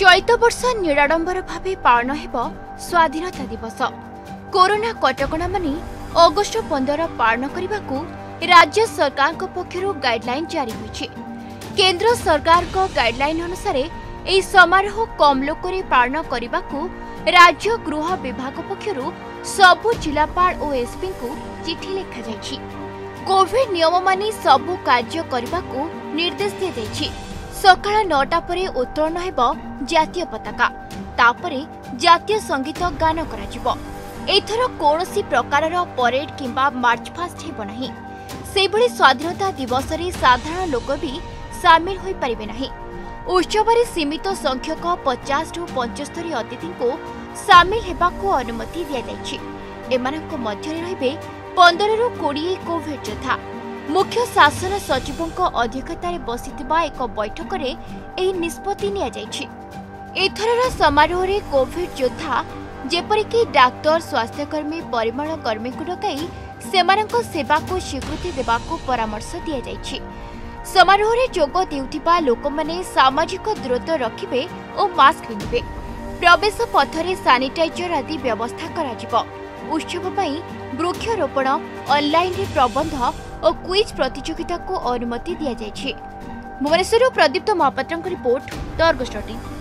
ଚଳିତ ବର୍ଷ ନିରାଡମ୍ବର ଭାବେ ପାଳନ ହେବ ସ୍ୱାଧୀନତା ଦିବସ। କରୋନା କଟକଣା ମାନି ଅଗଷ୍ଟ ପନ୍ଦର ପାଳନ କରିବାକୁ ରାଜ୍ୟ ସରକାରଙ୍କ ପକ୍ଷରୁ ଗାଇଡ୍ଲାଇନ୍ ଜାରି ହୋଇଛି। କେନ୍ଦ୍ର ସରକାରଙ୍କ ଗାଇଡ୍ଲାଇନ୍ ଅନୁସାରେ ଏହି ସମାରୋହ କମ୍ ଲୋକରେ ପାଳନ କରିବାକୁ ରାଜ୍ୟ ଗୃହ ବିଭାଗ ପକ୍ଷରୁ ସବୁ ଜିଲ୍ଲାପାଳ ଓ ଏସ୍ପିଙ୍କୁ ଚିଠି ଲେଖାଯାଇଛି। କୋଭିଡ ନିୟମ ମାନି ସବୁ କାର୍ଯ୍ୟ କରିବାକୁ ନିର୍ଦ୍ଦେଶ ଦିଆଯାଇଛି। ସକାଳ ନଅଟା ପରେ ଉତ୍ତୋଳନ ହେବ ଜାତୀୟ ପତାକା। ତାପରେ ଜାତୀୟ ସଙ୍ଗୀତ ଗାନ କରାଯିବ। ଏଥର କୌଣସି ପ୍ରକାରର ପରେଡ୍ କିମ୍ବା ମାର୍ଚ୍ଚପାଷ୍ଟ ହେବ ନାହିଁ। ସେହିଭଳି ସ୍ୱାଧୀନତା ଦିବସରେ ସାଧାରଣ ଲୋକ ବି ସାମିଲ ହୋଇପାରିବେ ନାହିଁ। ଉତ୍ସବରେ ସୀମିତ ସଂଖ୍ୟକ ପଚାଶରୁ ପଞ୍ଚସ୍ତରୀ ଅତିଥିଙ୍କୁ ସାମିଲ ହେବାକୁ ଅନୁମତି ଦିଆଯାଇଛି। ଏମାନଙ୍କ ମଧ୍ୟରେ ରହିବେ ପନ୍ଦରରୁ କୋଡ଼ିଏ କୋଭିଡ୍ ଯୋଦ୍ଧା। ମୁଖ୍ୟ ଶାସନ ସଚିବଙ୍କ ଅଧ୍ୟକ୍ଷତାରେ ବସିଥିବା ଏକ ବୈଠକରେ ଏହି ନିଷ୍ପତ୍ତି ନିଆଯାଇଛି। ଏଥରର ସମାରୋହରେ କୋଭିଡ୍ ଯୋଦ୍ଧା ଯେପରିକି ଡାକ୍ତର ସ୍ୱାସ୍ଥ୍ୟକର୍ମୀ ପରିମଳ କର୍ମୀଙ୍କୁ ଡକାଇ ସେମାନଙ୍କ ସେବାକୁ ସ୍ୱୀକୃତି ଦେବାକୁ ପରାମର୍ଶ ଦିଆଯାଇଛି। ସମାରୋହରେ ଯୋଗ ଦେଉଥିବା ଲୋକମାନେ ସାମାଜିକ ଦୂରତ୍ୱ ରଖିବେ ଓ ମାସ୍କ ପିନ୍ଧିବେ। ପ୍ରବେଶ ପଥରେ ସାନିଟାଇଜର ଆଦି ବ୍ୟବସ୍ଥା କରାଯିବ। ଉତ୍ସବ ପାଇଁ ବୃକ୍ଷରୋପଣ ଅନ୍ଲାଇନ୍ରେ ପ୍ରବନ୍ଧ और क्विज प्रतियोगिता को अनुमति दी जाए भुवनेश्वर प्रदीप्त महापात्र रिपोर्ट दर्गस